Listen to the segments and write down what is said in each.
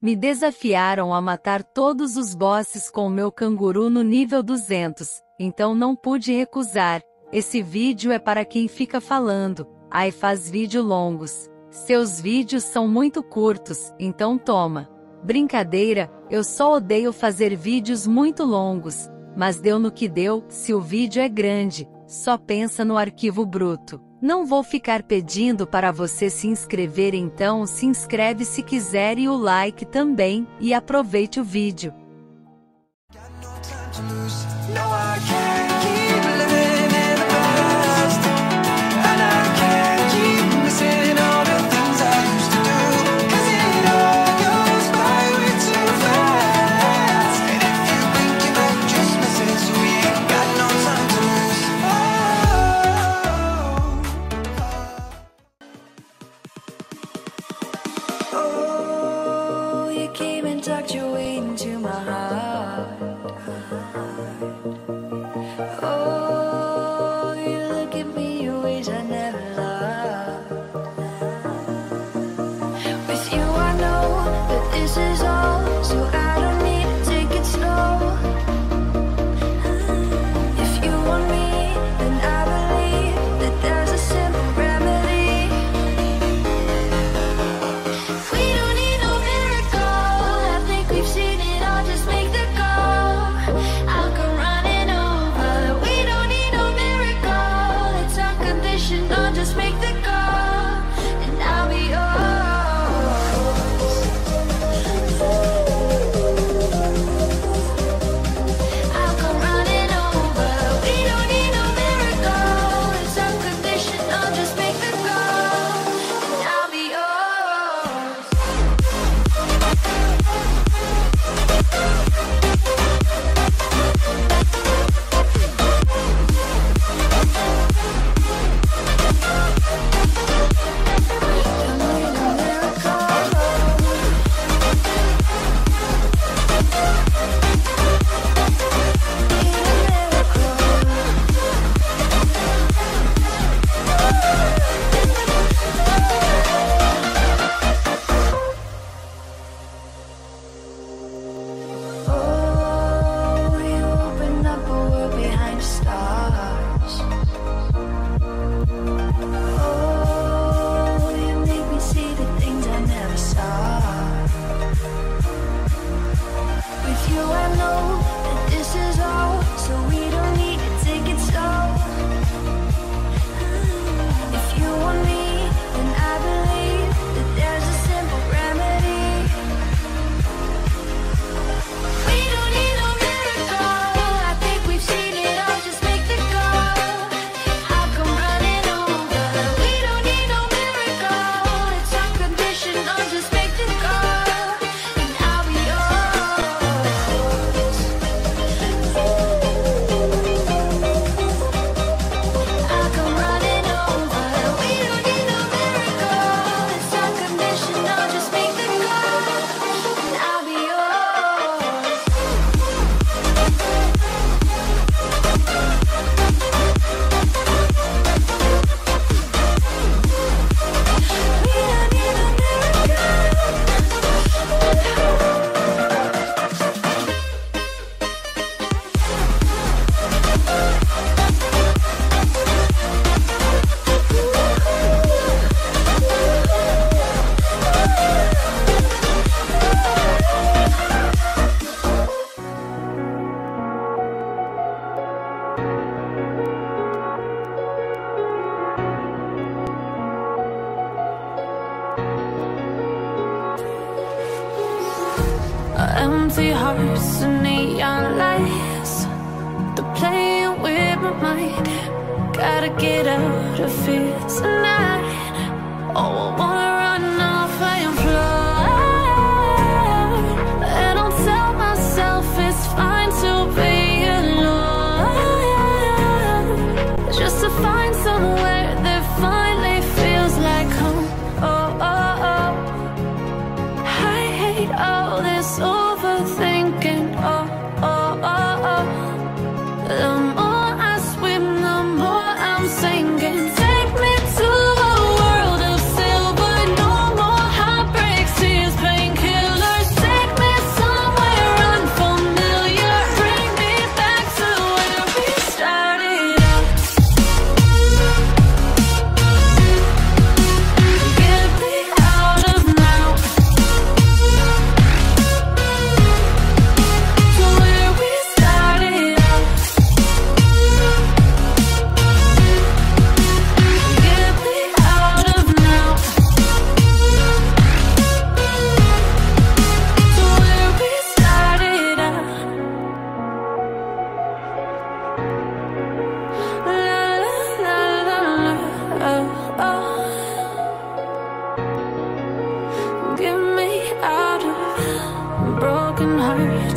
Me desafiaram a matar todos os bosses com o meu canguru no nível 200, então não pude recusar. Esse vídeo é para quem fica falando, ai faz vídeo longos. Seus vídeos são muito curtos, então toma. Brincadeira, eu só odeio fazer vídeos muito longos, mas deu no que deu, se o vídeo é grande, só pensa no arquivo bruto. Não vou ficar pedindo para você se inscrever então se inscreve se quiser e o like também, e aproveite o vídeo.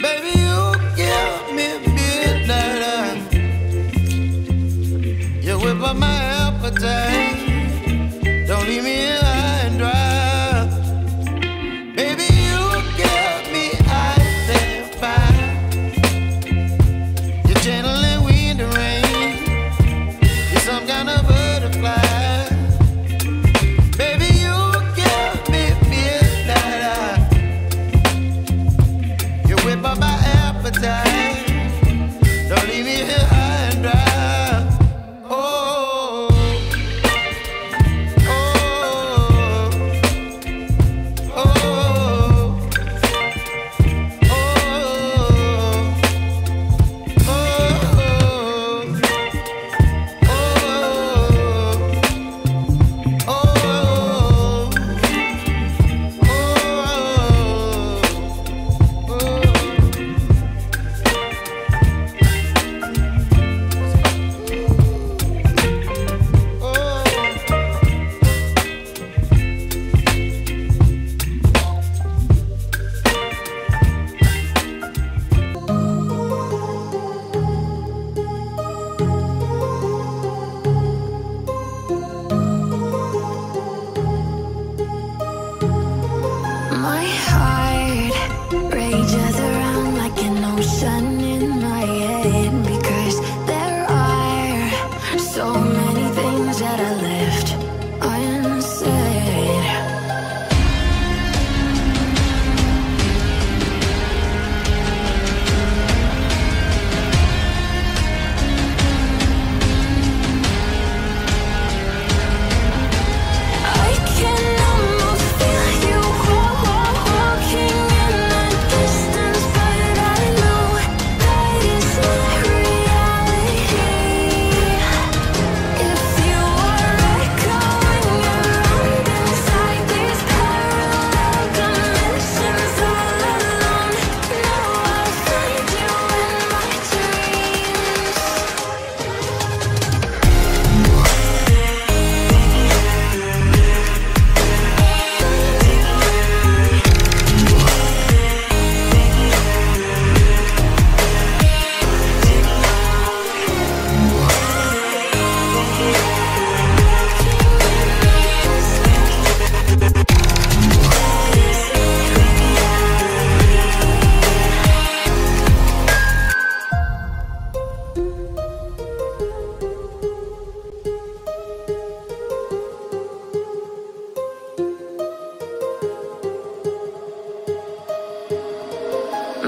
Baby, you give me midnight. You whip up my appetite.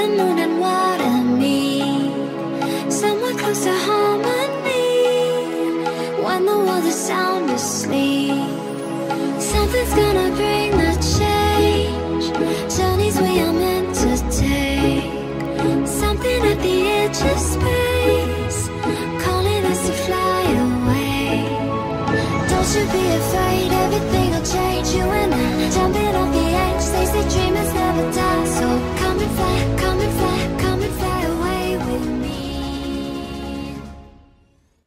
the moon and water me somewhere close to harmony when the world is sound asleep. Something's gonna bring the change. Journeys we are meant to take. Something at the edge of space, calling us to fly away. Don't you be afraid, everything will change. You and I jumping off the edge. They say dreamers never die, so. Come